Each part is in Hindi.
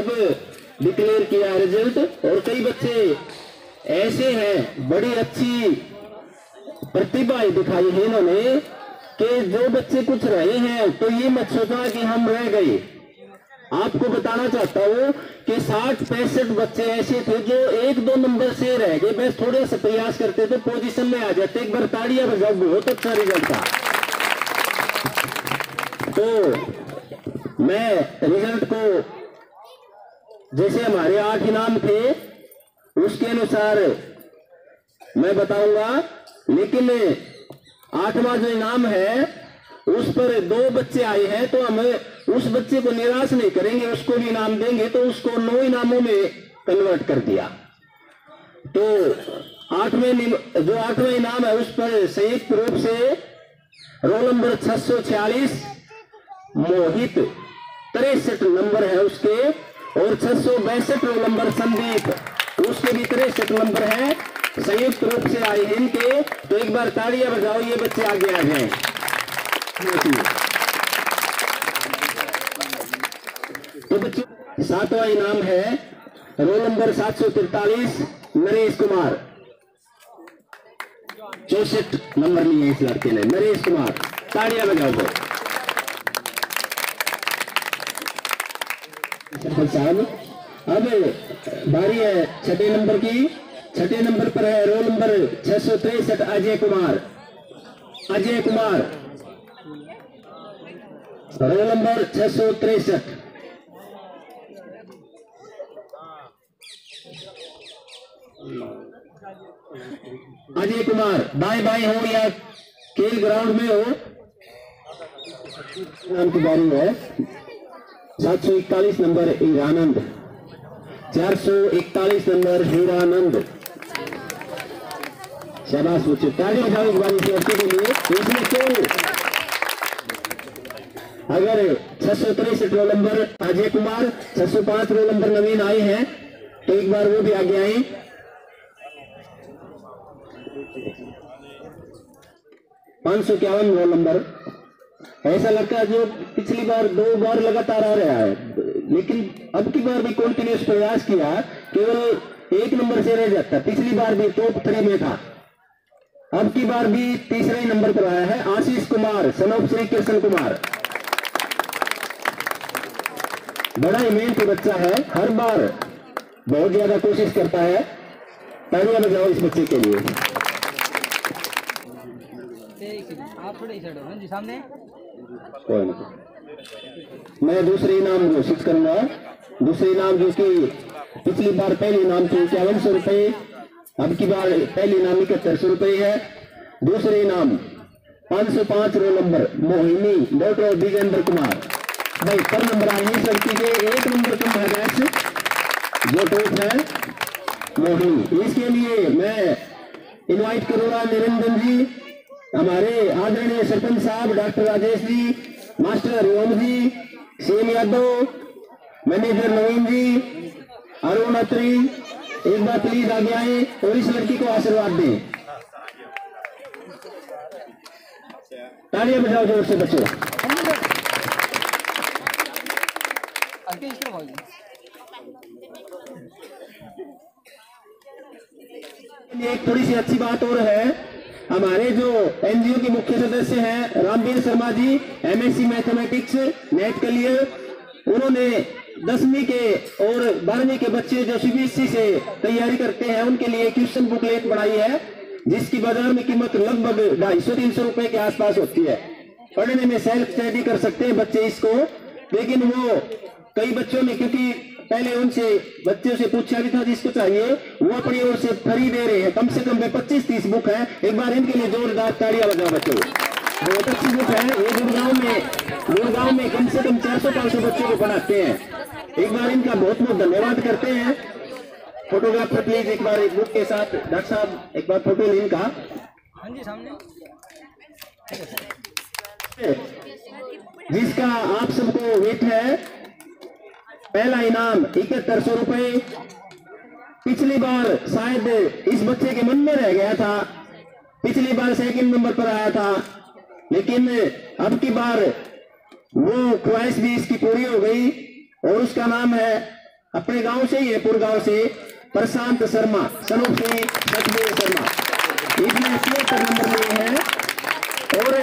अब डिक्लेयर किया रिज़ल्ट और कई बच्चे ऐसे हैं, बड़ी अच्छी प्रतिभा दिखाई है इन्होंने कि जो बच्चे कुछ रहे हैं तो ये मत सोचा कि हम रह गए। आपको बताना चाहता हूँ कि साठ पैंसठ बच्चे ऐसे थे जो एक दो नंबर से रह गए। बस थोड़े से प्रयास करते थे पोजीशन में आ जाते। एक बार ताड़ियाँ बजाओ बहुत अच्छा रिज़ल्ट था। तो मैं रिज़ल्ट को जैसे हमारे आठ इनाम थे, उसके अनुसार मैं बताऊँगा, लेकिन आठवां जो इनाम है, उस पर दो बच्चे आए हैं तो हम उस बच्चे को निराश नहीं करेंगे, उसको भी इनाम देंगे तो उसको नौ इनामों में कन्वर्ट कर दिया। तो आठवें जो आठवें इनाम है, उस पर संयुक्त रूप से रोल नंबर 646 मोहित तिरसठ नंबर है उसके। और छह रोल नंबर संदीप। उसके भी तिरसठ नंबर है। संयुक्त रूप से आए हैं इनके। तो एक बार ताड़ियाँ बजाओ, ये बच्चे आगे आ जाएँ तो बच्चों, सातवां इनाम है। रोल नंबर सात सौ तिरतालीस, नरेश कुमार। चौसठ नंबर लिए इस लड़के ने, नरेश कुमार। ताड़ियाँ बजाओ दो सरपंच साहब अब बारी है छठे नंबर की। छठे नंबर पर है रोल नंबर छह सौ तिरसठ, अजय कुमार। अजय कुमार। रोल नंबर छह सौ तिरसठ। अजय कुमार, बाएँ बाएँ हो या खेल ग्राउंड में हो? नाम की बारी है। सात सौ इकतालीस नंबर हीरानंद। चार सौ इकतालीस नंबर हीरानंद। शाबाश बच्चे। ताली बजाओ इस बार इस के लिए। इसमें क्यों अगर छह सौ तिरसठ रोल नंबर अजय कुमार, छह सौ पाँच रोल नंबर नवीन आए हैं तो एक बार वो भी आगे आए। पाँच सौ इक्यावन रोल नंबर ऐसा लगता है जो पिछली बार दो बार लगातार आ रहा है। लेकिन अब की बार भी कंटिन्यूस प्रयास किया, केवल एक नंबर से रह जाता। पिछली बार भी टॉप थ्री में था। अब की बार भी तीसरे नंबर पर आया है। आशीष कुमार सनोप श्री कृष्ण कुमार बड़ा मेहनती बच्चा है। हर बार बहुत ज़्यादा कोशिश करता है। तालियाँ बजाओ इस बच्चे के लिए। आप थोड़े सामने। कोई नहीं। मैं दूसरे इनाम घोषित करूँगा। दूसरे इनाम जो कि पिछली बार पहले इनाम थे, इक्यावन सौ रुपये अब की बार पहले इनाम इकहत्तर सौ रुपये है। दूसरे इनाम, पाँच सौ पाँच roll number Mohini doctor Vijendra Kumar भाई, पर नंबर हैं इस के एक नंबर कम है गैस जो टॉप है, मोहिनी। इसके लिए मैं इनवाइट करूँगा निरंजन जी। हमारे आदरणीय सरपंच साहब, doctor Rajesh ji, master Hariom ji, CM Yadav, manager Naveen ji, Arun Atri, एक बार प्लीज़ आगे आए और इस लड़की को आशीर्वाद दें। तालियाँ बजाओ ज़ोर से बच्चों। एक थोड़ी सी अच्छी बात और है। हमारे जो एनजीओ के मुख्य सदस्य हैं, Ramvir Sharma ji MSc mathematics NET के लिए उन्होंने दसवीं के और बारहवीं के बच्चे जो सीबीएसई से तैयारी करते हैं, उनके लिए क्वेश्चन बुकलेट बनाई है, जिसकी बाज़ार में कीमत लगभग ढाई सौ, तीन सौ रुपए के आसपास होती है। पढ़ने में सेल्फ स्टडी कर सकते हैं बच्चे इसको, लेकिन वो कई बच्चों ने क्योंकि पहले उनसे बच्चों से पूछा भी था जिसको चाहिए वो अपनी ओर से फ्री दे रहे हैं। कम से कम पच्चीस तीस बुक है। एक बार इनके लिए जोरदार तालियाँ बजाओ बच्चों। बहुत अच्छी बुक है। ये गुड़गांव में गुड़गांव में कम से कम चार सौ पाँच सौ बच्चों को पढ़ाते हैं। एक बार इनका बहुत बहुत धन्यवाद करते हैं। फोटोग्राफर प्लीज़ एक बार एक बुक के साथ डॉक्टर साहब एक बार फ़ोटो लें इनका। हाँ जी सामने। जिसका आप सबको वेट है पहला इनाम इकहत्तर सौ रुपए। पिछली बार शायद इस बच्चे के मन में रह गया था। पिछली बार सेकंड नंबर पर आया था। लेकिन अब की बार वो ख्वाहिश भी इसकी पूरी हो गई और उसका नाम है अपने गाँव से ही है पुर गाँव से प्रशांत शर्मा, सनूप से सतदेव शर्मा। इसमें छिहत्तर नंबर लिए हैं। और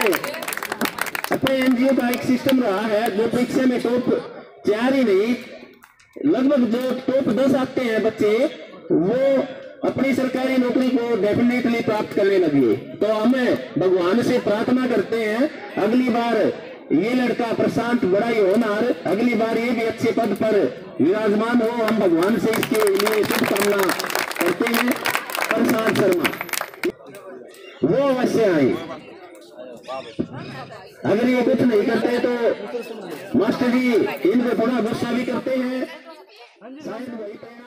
अपने एनजीओ का एक सिस्टम रहा है, जो परीक्षा में टॉप चार ही नहीं लगभग जो टॉप दस आते हैं बच्चे, वो अपनी सरकारी नौकरी को डेफिनेटली प्राप्त करने लगे। तो हमें भगवान से प्रार्थना करते हैं, अगली बार ये लड़का प्रशांत बड़ा ही होनार अगली बार ये भी अच्छे पद पर विराजमान हो। हम भगवान से इसके लिए शुभकामना करते हैं। प्रशांत शर्मा। वो अवश्य आए। अगर ये कुछ नहीं करते तो मास्टर जी इनको थोड़ा गुस्सा भी करते हैं। Dan.